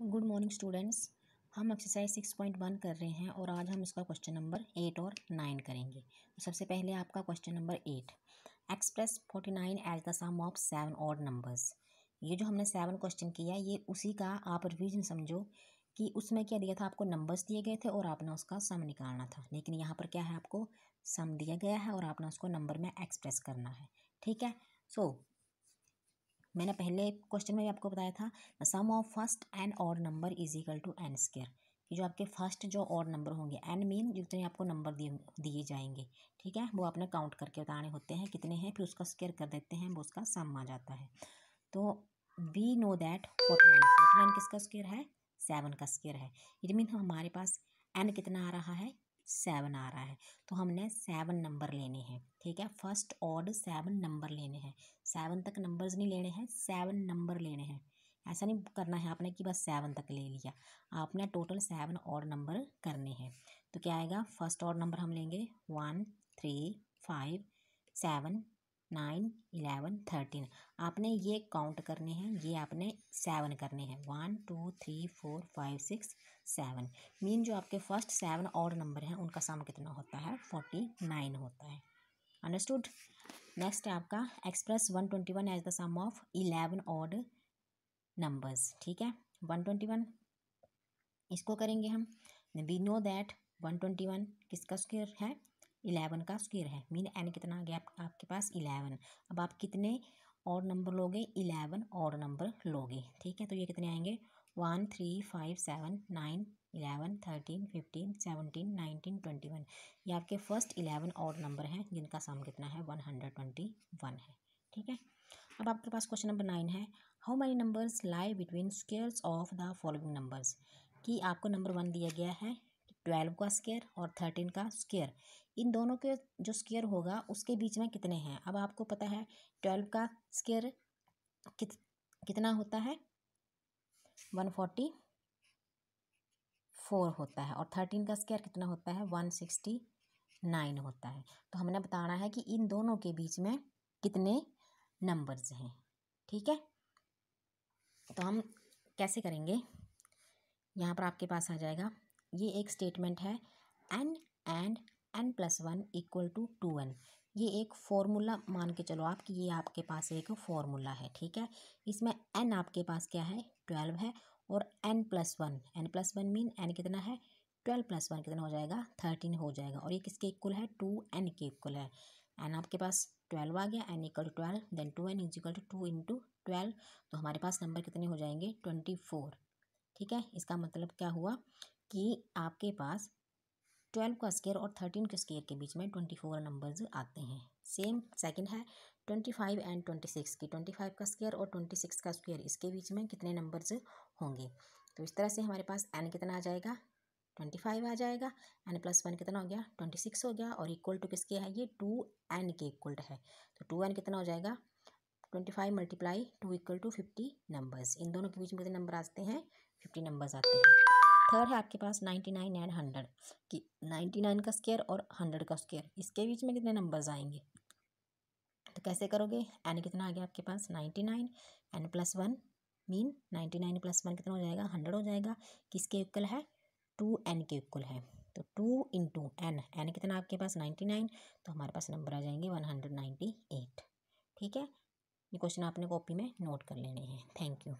Good morning students. हम exercise six point one कर रहे हैं और आज हम इसका क्वेश्चन नंबर एट और नाइन करेंगे। तो सबसे पहले आपका question number eight express forty nine as the sum of seven odd numbers ये जो हमने सेवन क्वेश्चन किया ये उसी का आप रिविजन समझो कि उसमें क्या दिया था आपको नंबर्स दिए गए थे और आपने उसका सम निकालना था। लेकिन यहाँ पर क्या है आपको सम दिया गया है और आपने उसको नंबर में एक्सप्रेस करना है। ठीक है? सो so, मैंने पहले क्वेश्चन में भी आपको बताया था sum of first N odd number is equal to N square कि जो आपके फ़र्स्ट जो और नंबर होंगे, एन मीन जितने आपको नंबर दिए दिए जाएँगे। ठीक है? वो आपने काउंट करके बताने होते हैं कितने हैं, फिर उसका स्केयर कर देते हैं, वो उसका सम आ जाता है। तो we know that forty nine forty nine किसका स्केयर है? सेवन का स्केयर है। इट मीन हमारे पास एन कितना आ रहा है? सेवन आ रहा है। तो हमने सेवन नंबर लेने हैं, ठीक है? फ़र्स्ट ऑड सेवन नंबर लेने हैं। सेवन तक नंबर्स नहीं लेने हैं, सेवन नंबर लेने हैं। ऐसा नहीं करना है आपने कि बस सेवन तक ले लिया। आपने टोटल सेवन ऑड नंबर करने हैं। तो क्या आएगा? फ़र्स्ट ऑड नंबर हम लेंगे one, three, five, seven nine eleven thirteen आपने ये काउंट करने हैं, ये आपने सेवन करने हैं। One two three four five six seven mean जो आपके फ़र्स्ट सेवन और नंबर हैं, उनका सम कितना होता है? फोर्टी नाइन होता है। अंडरस्टूड नेक्स्ट आपका express one twenty one as the sum of eleven odd numbers ठीक है? वन ट्वेंटी वन इसको करेंगे हम। We know that one twenty one किसका स्क्वेयर है? इलेवन का स्क्वेयर है। मीन एन कितना आ गया आप, आपके पास इलेवन। अब आप कितने और नंबर लोगे? इलेवन और नंबर लोगे ठीक है? तो ये कितने आएँगे? One three five seven nine eleven thirteen fifteen seventeen nineteen twenty one. ये आपके फ़र्स्ट इलेवन और नंबर हैं जिनका सम कितना है? वन हंड्रेड ट्वेंटी वन है ठीक है? अब आपके पास क्वेश्चन नंबर नाइन है। How many numbers lie between squares of the following numbers कि आपको नंबर वन दिया गया है ट्वेल्व का स्केयर और थर्टीन का स्केयर। इन दोनों के जो स्केयर होगा, उसके बीच में कितने हैं? अब आपको पता है, ट्वेल्व का स्केयर कित, कितना होता है? वन फोर्टी फोर होता है और थर्टीन का स्केयर कितना होता है? वन सिक्सटी नाइन होता है। तो हमने बताना है कि इन दोनों के बीच में कितने नंबर्स हैं, ठीक है? तो हम कैसे करेंगे? यहाँ पर आपके पास आ जाएगा। ये एक स्टेटमेंट है N and N plus one equal to two N ये एक फॉर्मूला मान के चलो आप कि ये आपके पास एक फॉर्मूला है, ठीक है? इसमें एन आपके पास क्या है? ट्वेल्व है और N plus one N plus one mean N कितना है? ट्वेल्व प्लस वन कितना हो जाएगा? थर्टीन हो जाएगा। और ये किसके इक्वल है? टू एन के इक्वल है। एन आपके पास ट्वेल्व आ गया n equal to twelve then two n is equal to two into twelve तो हमारे पास नंबर कितने हो जाएँगे? ट्वेंटी फोर ठीक है? इसका मतलब क्या हुआ? कि आपके पास ट्वेल्व का स्केयर और थर्टीन के स्केयर के बीच में ट्वेंटी फोर नंबर्स आते हैं। सेम सेकंड है twenty five and twenty six की ट्वेंटी फाइव का स्केयर और ट्वेंटी सिक्स का स्केयर इसके बीच में कितने नंबर्स होंगे? तो इस तरह से हमारे पास एन कितना आ जाएगा? ट्वेंटी फाइव आ जाएगा एन प्लस वन कितना हो गया? ट्वेंटी सिक्स हो गया और इक्वल टू किसके है ये? टू एन के इक्वल है। तो टू एन कितना हो जाएगा? Twenty five multiply two equal to fifty numbers इन दोनों के बीच में कितने नंबर आते हैं? फिफ्टी नंबर्स आते हैं। थर्ड है आपके पास नाइन्टी नाइन एंड हंड्रेड कि नाइन्टी नाइन का स्केयर और हंड्रेड का स्केयर इसके बीच में कितने नंबर्स आएँगे? तो कैसे करोगे? एन कितना आ गया आपके पास? Ninety nine n plus one mean ninety nine plus one कितना हो जाएगा? हंड्रेड हो जाएगा। किसके इक्वल है? टू एन के इक्वल है। तो टू इंटू एन एन कितना आपके पास? नाइन्टी नाइन तो हमारे पास नंबर आ जाएँगे वन हंड्रेड नाइन्टी एट ठीक है? ये क्वेश्चन आपने कॉपी में नोट कर लेने हैं। Thank you